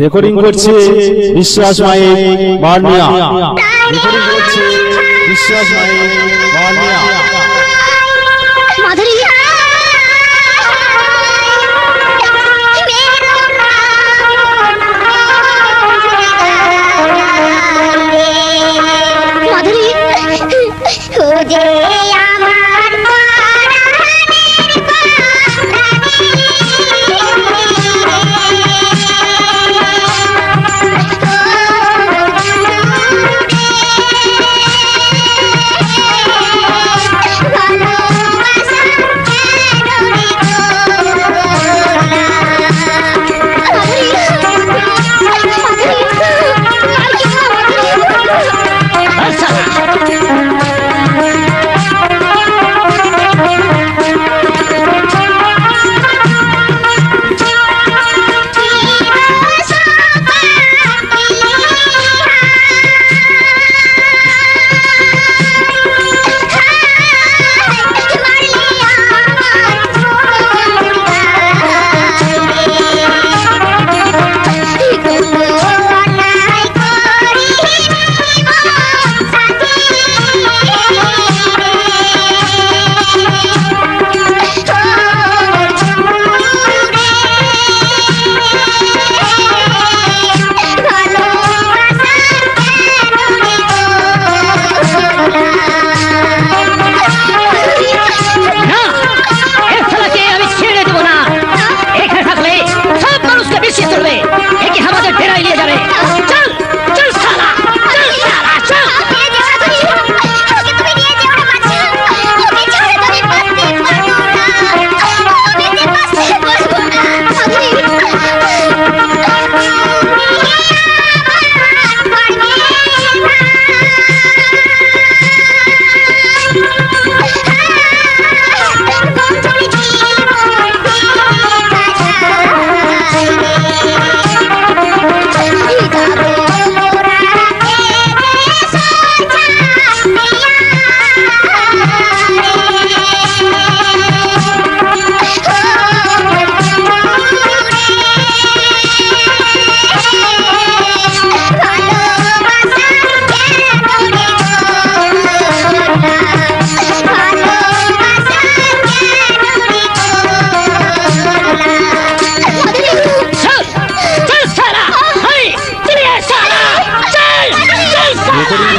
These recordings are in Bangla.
রেকর্ডিং করছে বিশ্বাস মায়ের বার্নিয়া রেকর্ডিং করছে বিশ্বাস মায়ের বার্নিয়া মাধুরী।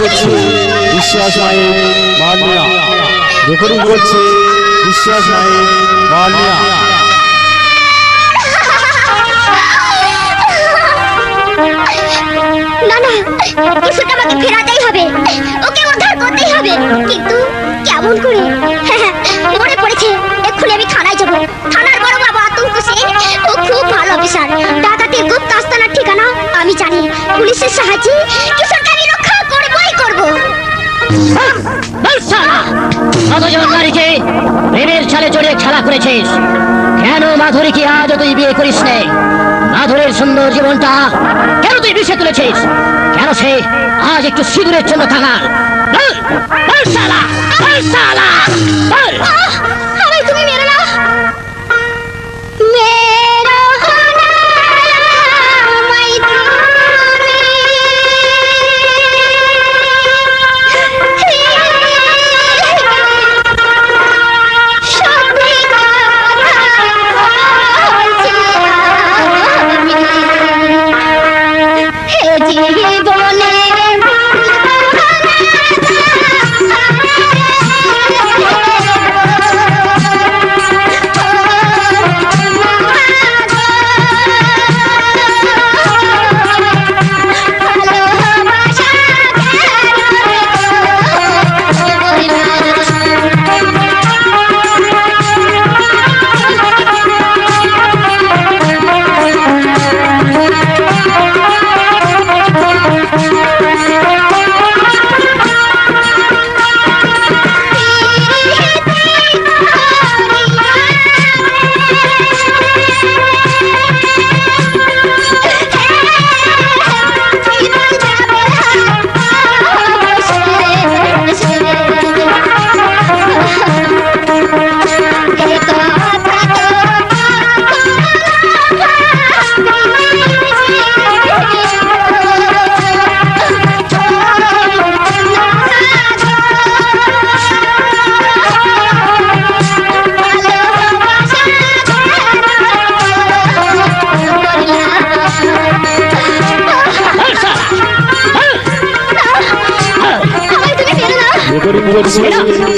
করছে। বিশ্বাস মায়ের বার্নিয়া রেকর্ডিং করছে, বিশ্বাস মায়ের বার্নিয়া মনে পড়েছে আমি থানায় ও খুব ভালো ঠিকানা আমি জানি। পুলিশের সাহায্যে করব শালা নারীকে খেলা করেছিস কেন মাধুরীকে আজও তুই বিয়ে করিস নে? মাধুরীর সুন্দর জীবনটা কেন তুই বিষে তুলেছিস? কেন সে আজ একটু সিঁদুরের জন্য কাঙাল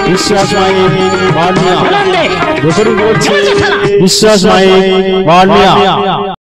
বিশ্বাস মাইক মান্না বলুন দে রেকর্ডিং করছে বিশ্বাস মাইক মান্না